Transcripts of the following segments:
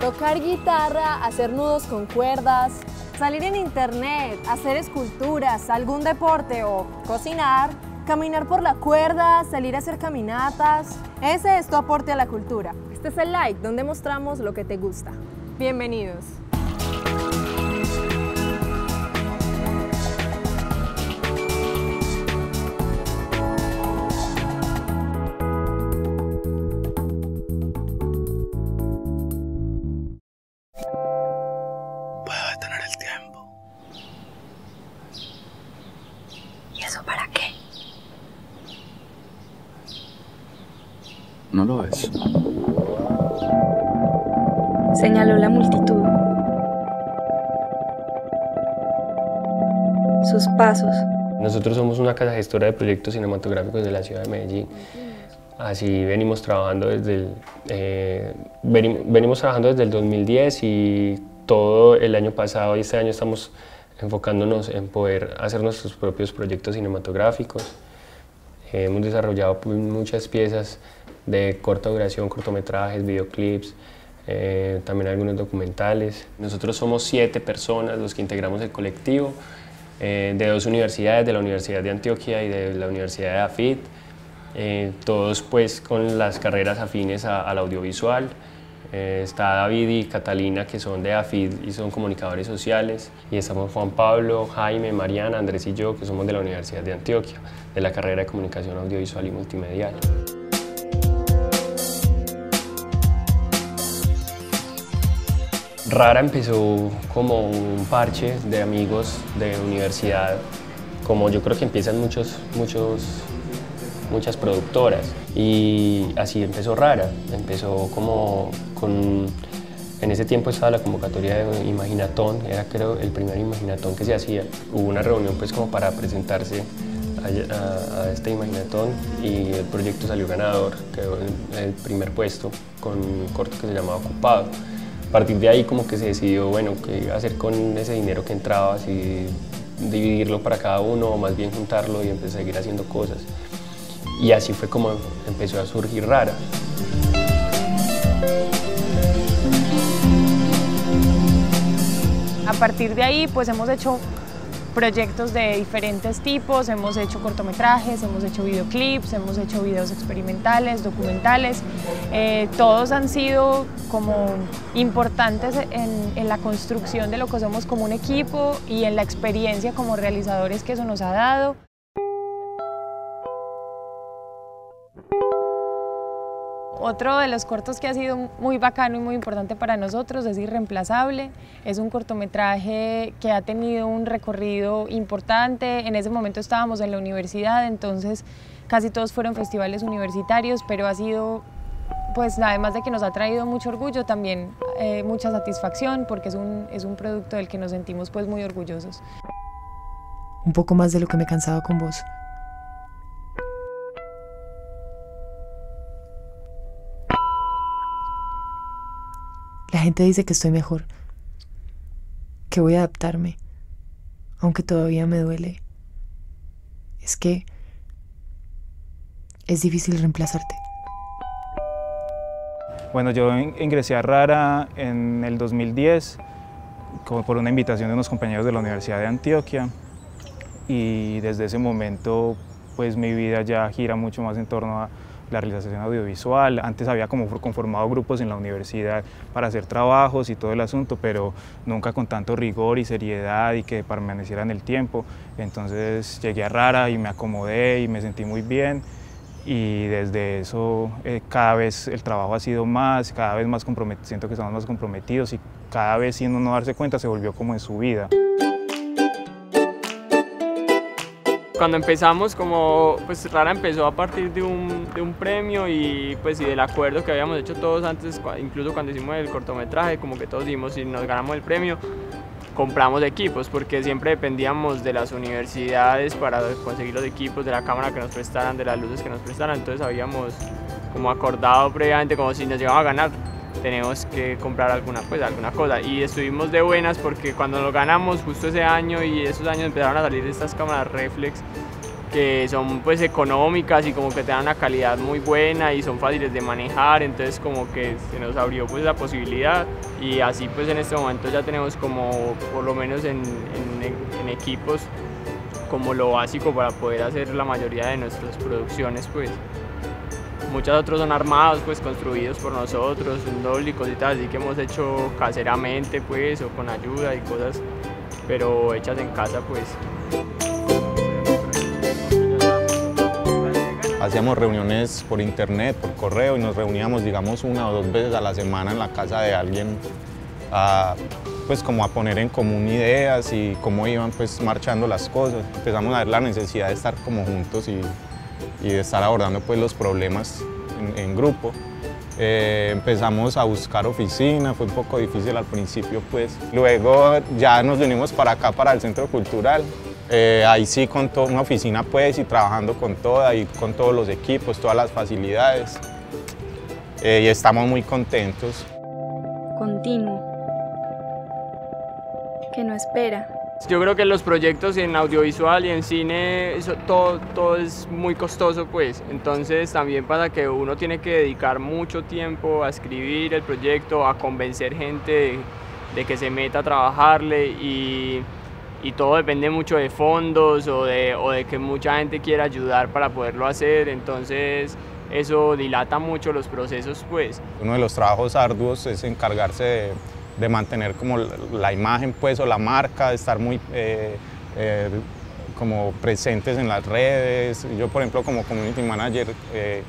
tocar guitarra, hacer nudos con cuerdas, salir en internet, hacer esculturas, algún deporte o cocinar, caminar por la cuerda, salir a hacer caminatas. Ese es tu aporte a la cultura. Este es el like donde mostramos lo que te gusta. Bienvenidos. ¿No lo ves? Señaló la multitud. Sus pasos. Nosotros somos una casa gestora de proyectos cinematográficos de la ciudad de Medellín. Así venimos trabajando desde el, eh, veni- venimos trabajando desde el 2010 y todo el año pasado y este año estamos enfocándonos en poder hacer nuestros propios proyectos cinematográficos. Eh, hemos desarrollado muchas piezas de corta duración, cortometrajes, videoclips, eh, también algunos documentales. Nosotros somos siete personas los que integramos el colectivo eh, de dos universidades, de la Universidad de Antioquia y de la Universidad de AFIT, eh, todos pues con las carreras afines a- al audiovisual. Eh, está David y Catalina que son de AFID y son comunicadores sociales y estamos Juan Pablo, Jaime, Mariana, Andrés y yo que somos de la Universidad de Antioquia, de la carrera de comunicación audiovisual y multimedial. Rara empezó como un parche de amigos de universidad, como yo creo que empiezan muchos, muchos, muchas productoras. Y así empezó Rara, empezó como con... En ese tiempo estaba la convocatoria de Imaginatón, era creo el primer Imaginatón que se hacía. Hubo una reunión pues como para presentarse a, a- este Imaginatón y el proyecto salió ganador, quedó en el primer puesto con un corto que se llamaba Ocupado. A partir de ahí como que se decidió, bueno, qué hacer con ese dinero que entraba, si dividirlo para cada uno o más bien juntarlo y empezar a seguir haciendo cosas. Y así fue como empezó a surgir Rara. A partir de ahí, pues hemos hecho proyectos de diferentes tipos, hemos hecho cortometrajes, hemos hecho videoclips, hemos hecho videos experimentales, documentales. Eh, todos han sido como importantes en, en la construcción de lo que somos como un equipo y en la experiencia como realizadores que eso nos ha dado. Otro de los cortos que ha sido muy bacano y muy importante para nosotros es Irreemplazable. Es un cortometraje que ha tenido un recorrido importante. En ese momento estábamos en la universidad, entonces casi todos fueron festivales universitarios, pero ha sido, pues además de que nos ha traído mucho orgullo, también eh, mucha satisfacción porque es un, es un producto del que nos sentimos pues muy orgullosos. un poco más de lo que me cansaba con vos. La gente dice que estoy mejor, que voy a adaptarme, aunque todavía me duele. Es que es difícil reemplazarte. Bueno, yo in- ingresé a Rara en el 2010 como por una invitación de unos compañeros de la Universidad de Antioquia y desde ese momento pues mi vida ya gira mucho más en torno a la realización audiovisual. Antes había como conformado grupos en la universidad para hacer trabajos y todo el asunto, pero nunca con tanto rigor y seriedad y que permaneciera en el tiempo. Entonces llegué a Rara y me acomodé y me sentí muy bien y desde eso eh, cada vez el trabajo ha sido más, cada vez más comprometido, siento que estamos más comprometidos y cada vez sin uno darse cuenta se volvió como en su vida. Cuando empezamos, como pues Rara empezó a partir de un, de un premio y pues y del acuerdo que habíamos hecho todos antes, incluso cuando hicimos el cortometraje, como que todos dijimos si nos ganamos el premio, compramos equipos porque siempre dependíamos de las universidades para conseguir los equipos, de la cámara que nos prestaran, de las luces que nos prestaran, entonces habíamos como acordado previamente como si nos llegamos a ganar tenemos que comprar alguna pues alguna cosa y estuvimos de buenas porque cuando lo ganamos justo ese año y esos años empezaron a salir estas cámaras reflex que son pues económicas y como que te dan una calidad muy buena y son fáciles de manejar, entonces como que se nos abrió pues la posibilidad y así pues en este momento ya tenemos como por lo menos en, en, equipos como lo básico para poder hacer la mayoría de nuestras producciones pues. Muchos otros son armados, pues construidos por nosotros, dólicos y tal, así que hemos hecho caseramente pues o con ayuda y cosas, pero hechas en casa pues. hacíamos reuniones por internet, por correo y nos reuníamos digamos una o dos veces a la semana en la casa de alguien a, pues como a poner en común ideas y cómo iban pues marchando las cosas. Empezamos a ver la necesidad de estar como juntos y, y de estar abordando pues los problemas en, grupo. Eh, empezamos a buscar oficina, fue un poco difícil al principio pues. Luego ya nos venimos para acá, para el Centro Cultural, eh, ahí sí con una oficina pues y trabajando con toda y con todos los equipos, todas las facilidades eh, y estamos muy contentos. Continuo. Que no espera. Yo creo que los proyectos en audiovisual y en cine, eso, todo, todo es muy costoso pues, entonces también pasa que uno tiene que dedicar mucho tiempo a escribir el proyecto, a convencer gente de, de que se meta a trabajarle y y todo depende mucho de fondos o de, o de que mucha gente quiera ayudar para poderlo hacer, entonces eso dilata mucho los procesos pues. Uno de los trabajos arduos es encargarse de, de mantener como la imagen pues o la marca, de estar muy eh, eh, como presentes en las redes. Yo por ejemplo como community manager eh,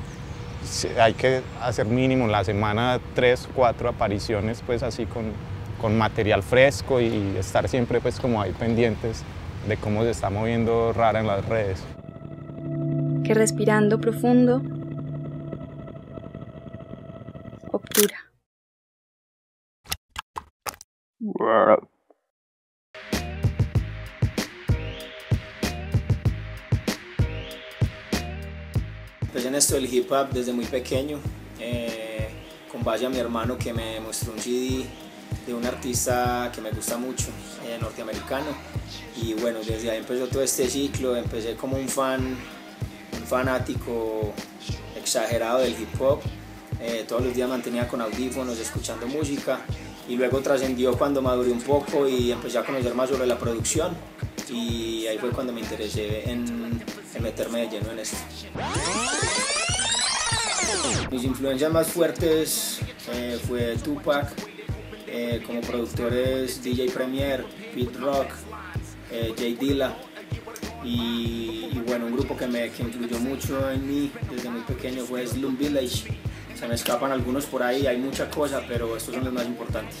hay que hacer mínimo en la semana tres, cuatro apariciones pues así con, con material fresco y estar siempre pues como ahí pendientes de cómo se está moviendo Rara en las redes. Que respirando profundo, obtura. Empecé en esto del hip hop desde muy pequeño, eh, con base a mi hermano que me mostró un CD de un artista que me gusta mucho, eh, norteamericano. Y bueno, desde ahí empezó todo este ciclo, empecé como un fan, un fanático exagerado del hip hop. Eh, todos los días mantenía con audífonos, escuchando música. Y luego trascendió cuando maduré un poco y empecé a conocer más sobre la producción. Y ahí fue cuando me interesé en, meterme de lleno en esto. Mis influencias más fuertes eh, fue Tupac, eh, como productores DJ Premier, Beat Rock, eh, Jay Dilla y, bueno, un grupo que me que influyó mucho en mí desde muy pequeño fue Slum Village. Se me escapan algunos por ahí, hay mucha cosa, pero estos son los más importantes.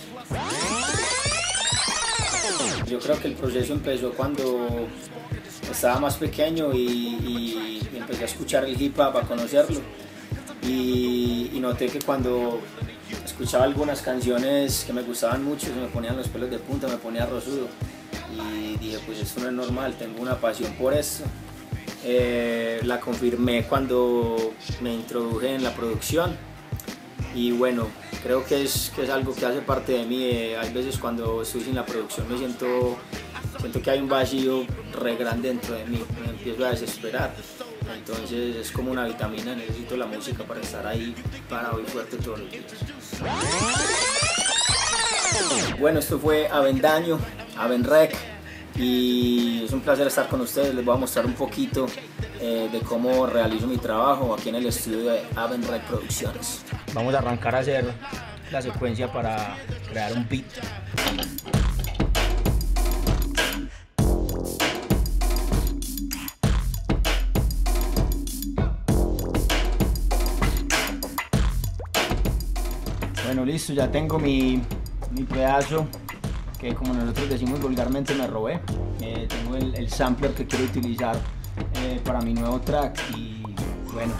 Yo creo que el proceso empezó cuando estaba más pequeño y, empecé a escuchar el hip hop, a conocerlo. Y, noté que cuando escuchaba algunas canciones que me gustaban mucho, se me ponían los pelos de punta, me ponía rosudo. Y dije, pues esto no es normal, tengo una pasión por eso. Eh, la confirmé cuando me introduje en la producción. Y bueno, creo que es, que es algo que hace parte de mí. Eh, hay veces cuando estoy sin la producción me siento, siento que hay un vacío re grande dentro de mí, me empiezo a desesperar. Entonces es como una vitamina, necesito la música para estar ahí parado y fuerte todos los días. Bueno, esto fue Avendaño, Avenrec y es un placer estar con ustedes. Les voy a mostrar un poquito eh, de cómo realizo mi trabajo aquí en el estudio de Avenrec Producciones. Vamos a arrancar a hacer la secuencia para crear un beat. Bueno, listo, ya tengo mi, mi pedazo que como nosotros decimos vulgarmente me robé. Eh, tengo el, sampler que quiero utilizar eh, para mi nuevo track y bueno,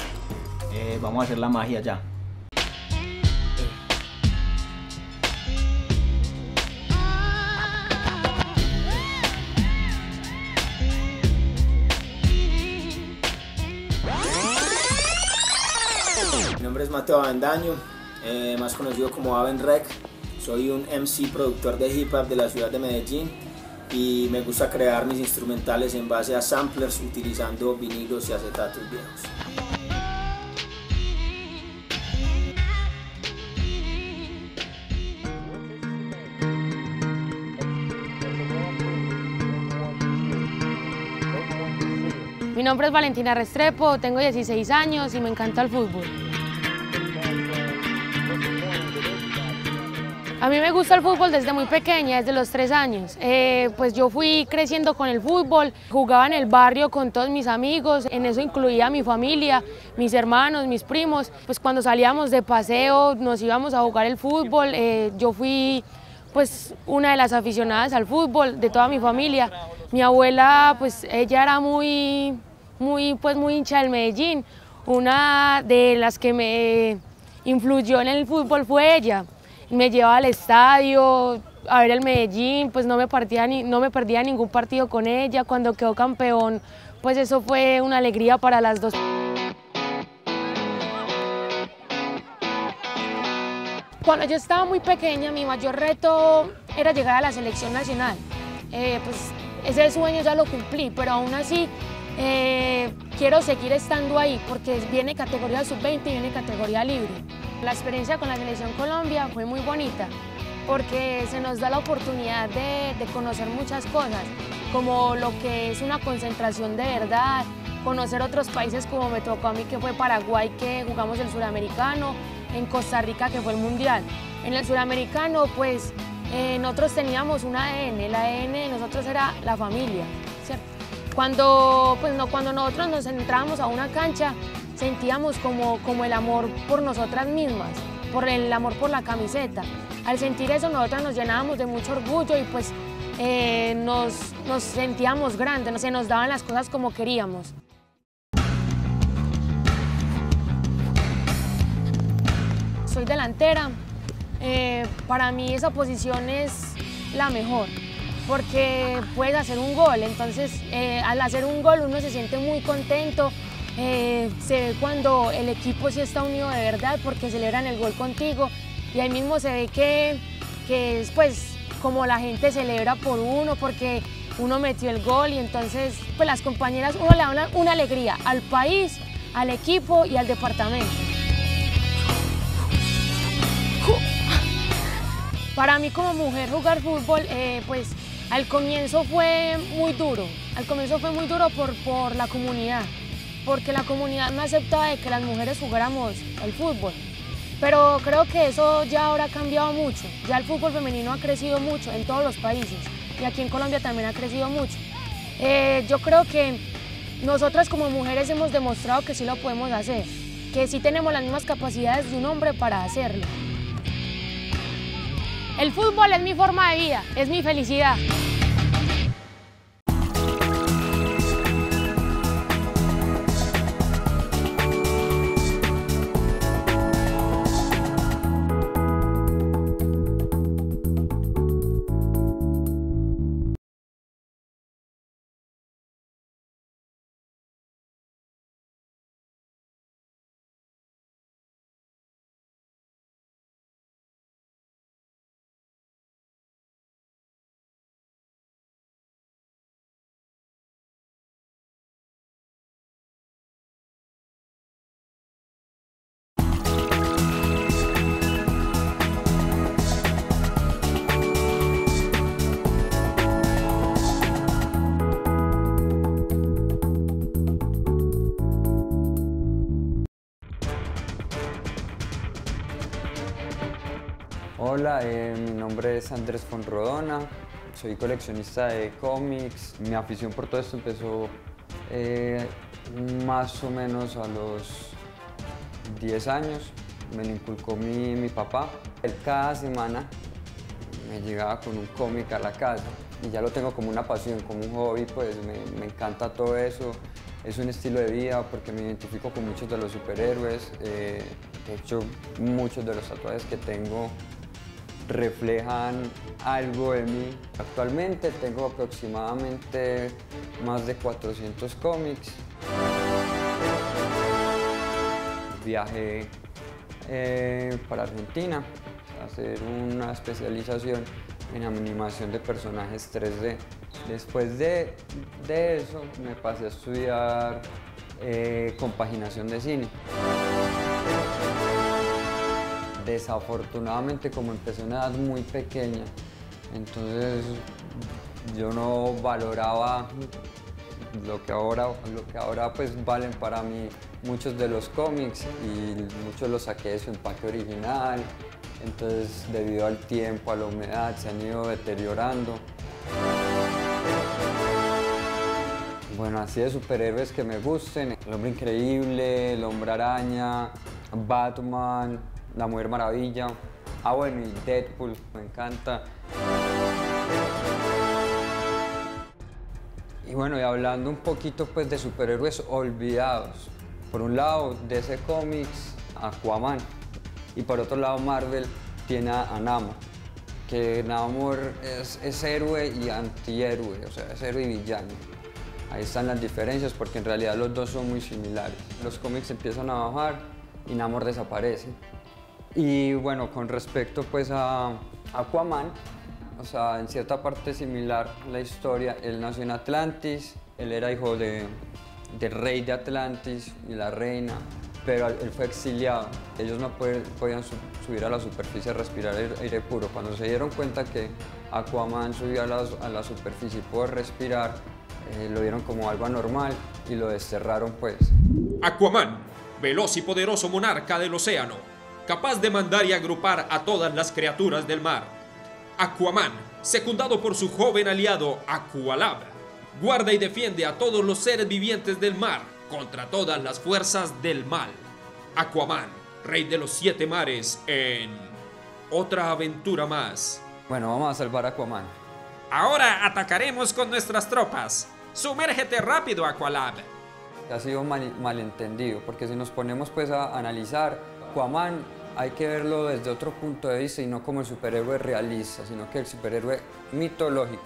eh, vamos a hacer la magia ya. Mi nombre es Mateo Abandaño, eh, más conocido como Aven Rec. Soy un MC productor de hip hop de la ciudad de Medellín y me gusta crear mis instrumentales en base a samplers utilizando vinilos y acetatos viejos. Mi nombre es Valentina Restrepo, tengo 16 años y me encanta el fútbol. A mí me gusta el fútbol desde muy pequeña, desde los tres años. Eh, pues yo fui creciendo con el fútbol, jugaba en el barrio con todos mis amigos, en eso incluía a mi familia, mis hermanos, mis primos. Pues cuando salíamos de paseo nos íbamos a jugar el fútbol. Eh, yo fui pues una de las aficionadas al fútbol de toda mi familia. Mi abuela, pues ella era muy, muy, pues muy hincha del Medellín. Una de las que me influyó en el fútbol fue ella. Me llevaba al estadio a ver el Medellín, pues no me, partía ni, no me perdía ningún partido con ella. Cuando quedó campeón, pues eso fue una alegría para las dos. Cuando yo estaba muy pequeña, mi mayor reto era llegar a la selección nacional. Eh, pues ese sueño ya lo cumplí, pero aún así eh, quiero seguir estando ahí porque viene categoría sub-20 y viene categoría libre. La experiencia con la selección Colombia fue muy bonita porque se nos da la oportunidad de, conocer muchas cosas, como lo que es una concentración de verdad, conocer otros países como me tocó a mí que fue Paraguay que jugamos el suramericano, en Costa Rica que fue el mundial. En el suramericano pues eh, nosotros teníamos un ADN, el ADN nosotros era la familia. Cuando, pues, no, cuando nosotros nos entrábamos a una cancha sentíamos como, como el amor por nosotras mismas, por el amor por la camiseta. Al sentir eso nosotros nos llenábamos de mucho orgullo y pues eh, nos, nos sentíamos grandes, se nos daban las cosas como queríamos. Soy delantera, eh, para mí esa posición es la mejor porque puedes hacer un gol, entonces eh, al hacer un gol uno se siente muy contento, eh, se ve cuando el equipo sí está unido de verdad porque celebran el gol contigo y ahí mismo se ve que, que es pues como la gente celebra por uno porque uno metió el gol y entonces pues las compañeras uno le da una, alegría al país, al equipo y al departamento. Para mí como mujer jugar fútbol, eh, pues al comienzo fue muy duro. Al comienzo fue muy duro por, por la comunidad, porque la comunidad no aceptaba de que las mujeres jugáramos el fútbol. Pero creo que eso ya ahora ha cambiado mucho. Ya el fútbol femenino ha crecido mucho en todos los países y aquí en Colombia también ha crecido mucho. Eh, yo creo que nosotras como mujeres hemos demostrado que sí lo podemos hacer, que sí tenemos las mismas capacidades de un hombre para hacerlo. El fútbol es mi forma de vida, es mi felicidad. Hola, eh, mi nombre es Andrés Fonrodona, soy coleccionista de cómics. Mi afición por todo esto empezó eh, más o menos a los 10 años. Me lo inculcó mi, papá. Él cada semana me llegaba con un cómic a la casa y ya lo tengo como una pasión, como un hobby, pues me, me encanta todo eso. Es un estilo de vida porque me identifico con muchos de los superhéroes. Eh, de hecho, muchos de los tatuajes que tengo reflejan algo de mí. Actualmente tengo aproximadamente más de 400 cómics. Viajé eh, para Argentina a hacer una especialización en animación de personajes 3D. Después de, de eso me pasé a estudiar eh, compaginación de cine. Desafortunadamente como empecé a una edad muy pequeña, entonces yo no valoraba lo que ahora, lo que ahora pues valen para mí muchos de los cómics y muchos los saqué de su empaque original, entonces debido al tiempo, a la humedad, se han ido deteriorando. Bueno, así de superhéroes que me gusten, El Hombre Increíble, El Hombre Araña, Batman, La Mujer Maravilla, ah bueno, y Deadpool, me encanta. Y bueno, y hablando un poquito pues de superhéroes olvidados, por un lado DC Comics, Aquaman, y por otro lado Marvel tiene a Namor, que Namor es, es héroe y antihéroe, o sea, es héroe y villano. Ahí están las diferencias porque en realidad los dos son muy similares. Los cómics empiezan a bajar y Namor desaparece. Y bueno, con respecto pues a Aquaman, o sea, en cierta parte similar la historia, él nació en Atlantis, él era hijo de, del rey de Atlantis y la reina, pero él fue exiliado. Ellos no podían subir a la superficie a respirar aire, puro. Cuando se dieron cuenta que Aquaman subió a la, a la superficie y pudo respirar, eh, lo vieron como algo anormal y lo desterraron pues. Aquaman, veloz y poderoso monarca del océano, capaz de mandar y agrupar a todas las criaturas del mar. Aquaman, secundado por su joven aliado Aqualab, guarda y defiende a todos los seres vivientes del mar contra todas las fuerzas del mal. Aquaman, rey de los siete mares en otra aventura más. Bueno, vamos a salvar a Aquaman. Ahora atacaremos con nuestras tropas. Sumérgete rápido, Aqualab. Ha sido mal, malentendido, porque si nos ponemos pues a analizar, Aquaman hay que verlo desde otro punto de vista y no como el superhéroe realista, sino que el superhéroe mitológico,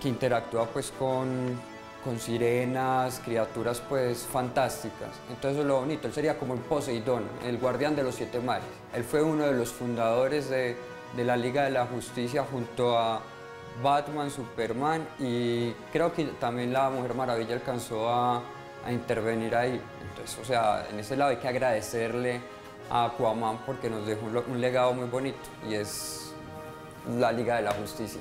que interactúa pues con, con sirenas, criaturas pues fantásticas. Entonces lo bonito, él sería como el Poseidón, el guardián de los siete mares. Él fue uno de los fundadores de, de la Liga de la Justicia junto a Batman, Superman y creo que también la Mujer Maravilla alcanzó a, a intervenir ahí. Entonces, o sea, en ese lado hay que agradecerle a Aquaman porque nos dejó un, legado muy bonito y es la Liga de la Justicia.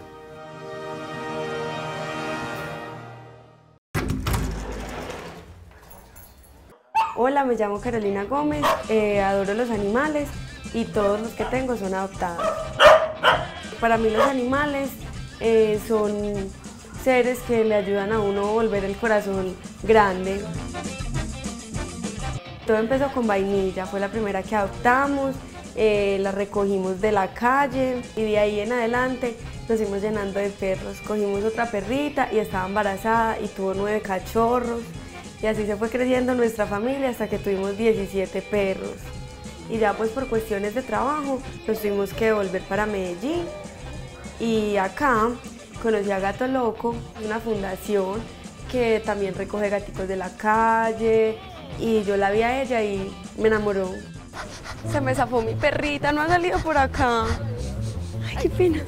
Hola, me llamo Carolina Gómez, eh, adoro los animales y todos los que tengo son adoptados. Para mí los animales eh, son seres que le ayudan a uno a volver el corazón grande. Todo empezó con vainilla, fue la primera que adoptamos, eh, la recogimos de la calle y de ahí en adelante nos fuimos llenando de perros. Cogimos otra perrita y estaba embarazada y tuvo nueve cachorros y así se fue creciendo nuestra familia hasta que tuvimos 17 perros. Y ya pues por cuestiones de trabajo nos tuvimos que volver para Medellín y acá conocí a Gato Loco, una fundación que también recoge gaticos de la calle y yo la vi a ella y me enamoró. Se me zafó mi perrita, no ha salido por acá. Ay, qué pena.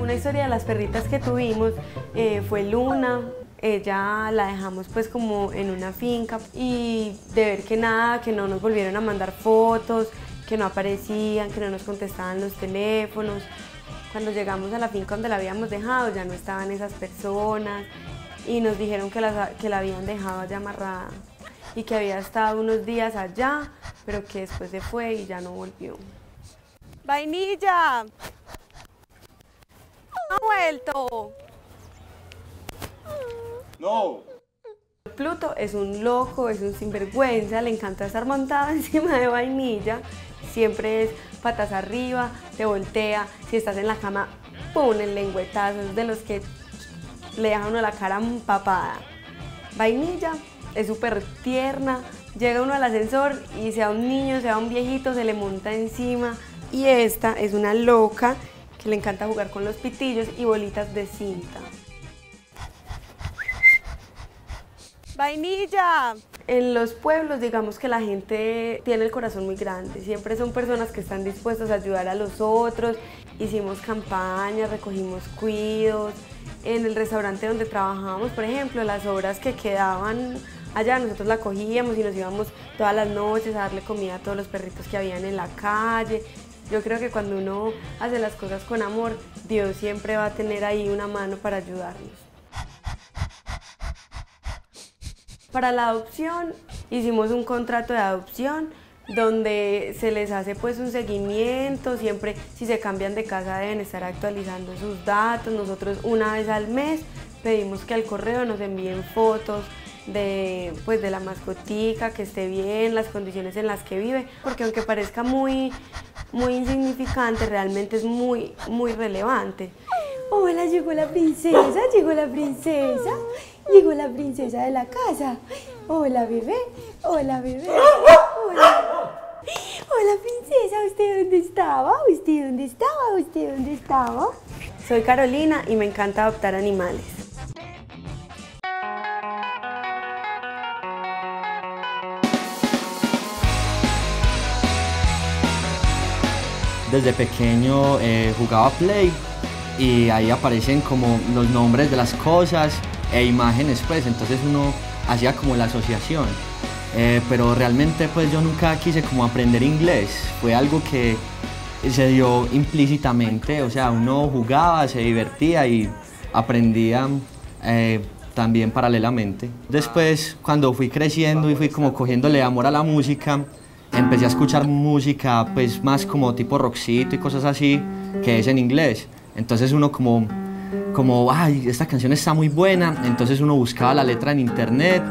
Una historia de las perritas que tuvimos eh, fue Luna. Ella la dejamos pues como en una finca y de ver que nada, que no nos volvieron a mandar fotos, que no aparecían, que no nos contestaban los teléfonos. Cuando llegamos a la finca donde la habíamos dejado ya no estaban esas personas y nos dijeron que la, que la habían dejado allá amarrada y que había estado unos días allá, pero que después se fue y ya no volvió. ¡Vainilla! ¡Ha vuelto! ¡No! Pluto es un loco, es un sinvergüenza, le encanta estar montado encima de vainilla, siempre es patas arriba, te voltea, si estás en la cama, pone el lengüetazo, es de los que le dejan uno la cara empapada. Vainilla es súper tierna, llega uno al ascensor y sea un niño, sea un viejito, se le monta encima. Y esta es una loca que le encanta jugar con los pitillos y bolitas de cinta. Vainilla. En los pueblos, digamos que la gente tiene el corazón muy grande. Siempre son personas que están dispuestas a ayudar a los otros. Hicimos campañas, recogimos cuidos, en el restaurante donde trabajábamos, por ejemplo, las obras que quedaban allá, nosotros la cogíamos y nos íbamos todas las noches a darle comida a todos los perritos que habían en la calle. Yo creo que cuando uno hace las cosas con amor, Dios siempre va a tener ahí una mano para ayudarnos. Para la adopción hicimos un contrato de adopción donde se les hace pues un seguimiento, siempre si se cambian de casa deben estar actualizando sus datos, nosotros una vez al mes pedimos que al correo nos envíen fotos de, pues, de la mascotica, que esté bien, las condiciones en las que vive, porque aunque parezca muy, muy insignificante, realmente es muy, muy relevante. Hola, llegó la princesa, llegó la princesa, llegó la princesa de la casa. Hola, bebé, hola, bebé, hola. Hola, princesa, ¿usted dónde estaba? ¿Usted dónde estaba? ¿Usted dónde estaba? Soy Carolina y me encanta adoptar animales. Desde pequeño eh, jugaba Play y ahí aparecen como los nombres de las cosas e imágenes pues, entonces uno hacía como la asociación. Eh, pero realmente pues yo nunca quise como aprender inglés, fue algo que se dio implícitamente, o sea, uno jugaba, se divertía y aprendía eh, también paralelamente. Después, cuando fui creciendo y fui como cogiéndole amor a la música, empecé a escuchar música pues más como tipo rockcito y cosas así, que es en inglés. Entonces uno como, como, ay, esta canción está muy buena, entonces uno buscaba la letra en internet,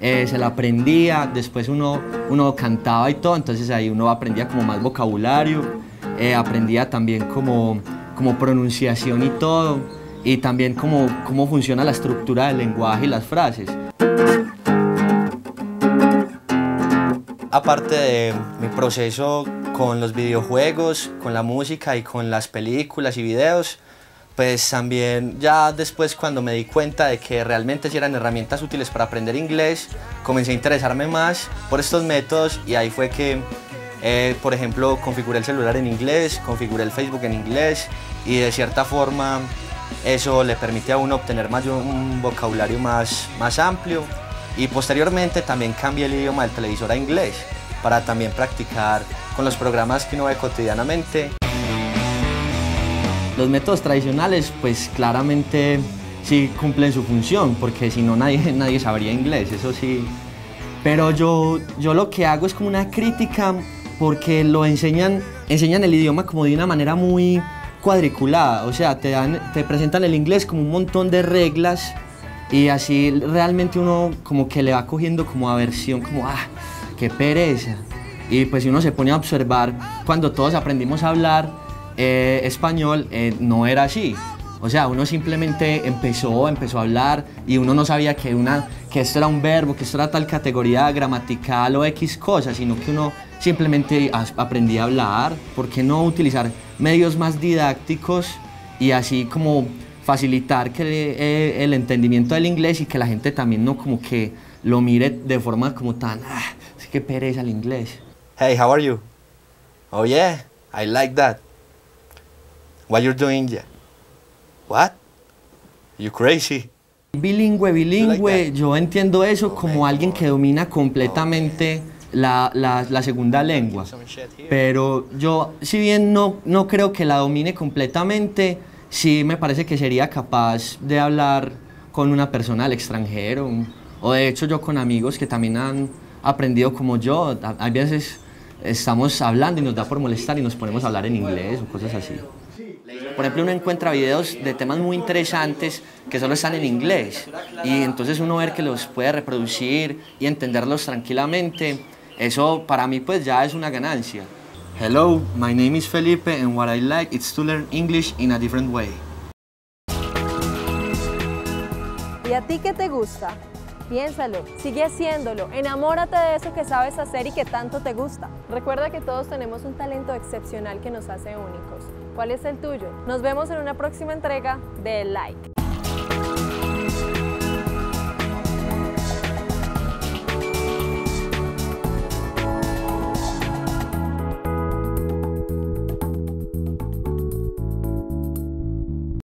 eh, se la aprendía, después uno, uno cantaba y todo, entonces ahí uno aprendía como más vocabulario, eh, aprendía también como, como pronunciación y todo, y también como, cómo funciona la estructura del lenguaje y las frases. Aparte de mi proceso con los videojuegos, con la música y con las películas y videos, pues también ya después cuando me di cuenta de que realmente eran herramientas útiles para aprender inglés, comencé a interesarme más por estos métodos y ahí fue que, eh, por ejemplo, configuré el celular en inglés, configuré el Facebook en inglés y de cierta forma eso le permite a uno obtener más un vocabulario más, más amplio y posteriormente también cambié el idioma del televisor a inglés para también practicar con los programas que uno ve cotidianamente. Los métodos tradicionales pues claramente sí cumplen su función porque si no nadie, nadie sabría inglés, eso sí. Pero yo, yo lo que hago es como una crítica porque lo enseñan, enseñan el idioma como de una manera muy cuadriculada, o sea, te, dan, te presentan el inglés como un montón de reglas y así realmente uno como que le va cogiendo como aversión, como, ah, qué pereza. Y pues si uno se pone a observar, cuando todos aprendimos a hablar, eh, español eh, no era así. O sea, uno simplemente empezó, empezó a hablar y uno no sabía que, una, que esto era un verbo, que esto era tal categoría gramatical o X cosas, sino que uno simplemente aprendía a hablar. ¿Por qué no utilizar medios más didácticos y así como facilitar que, eh, el entendimiento del inglés y que la gente también no como que lo mire de forma como tan, ah, es que pereza el inglés. Hey, how are you? Oh yeah, I like that. What you're doing yeah. What? You crazy? Bilingüe, bilingüe, yo entiendo eso como alguien que domina completamente la, la, la, segunda lengua. Pero yo, si bien no, no creo que la domine completamente, sí me parece que sería capaz de hablar con una persona al extranjero. O de hecho yo con amigos que también han aprendido como yo. A veces estamos hablando y nos da por molestar y nos ponemos a hablar en inglés o cosas así. Por ejemplo, uno encuentra videos de temas muy interesantes que solo están en inglés y entonces uno ver que los puede reproducir y entenderlos tranquilamente, eso para mí pues ya es una ganancia. Hello, my name is Felipe and what I like is to learn English in a different way. ¿Y a ti qué te gusta? Piénsalo, sigue haciéndolo, enamórate de eso que sabes hacer y que tanto te gusta. Recuerda que todos tenemos un talento excepcional que nos hace únicos. ¿Cuál es el tuyo? Nos vemos en una próxima entrega de Like.